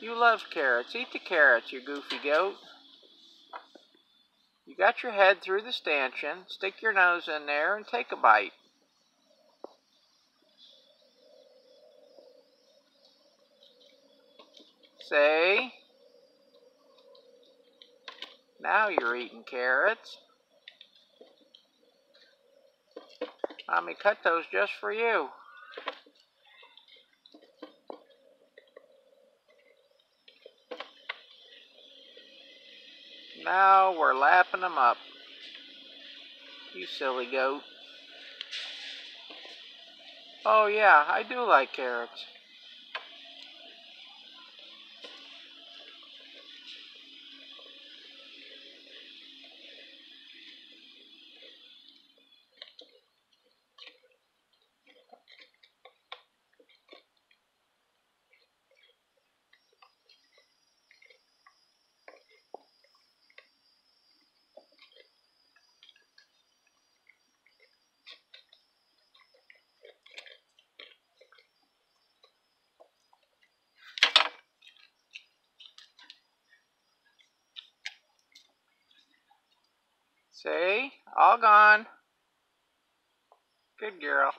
You love carrots. Eat the carrots, you goofy goat. You got your head through the stanchion. Stick your nose in there and take a bite. Say. Now you're eating carrots. Mommy cut those just for you. Now we're lapping them up. You silly goat. Oh yeah, I do like carrots. See? All gone. Good girl.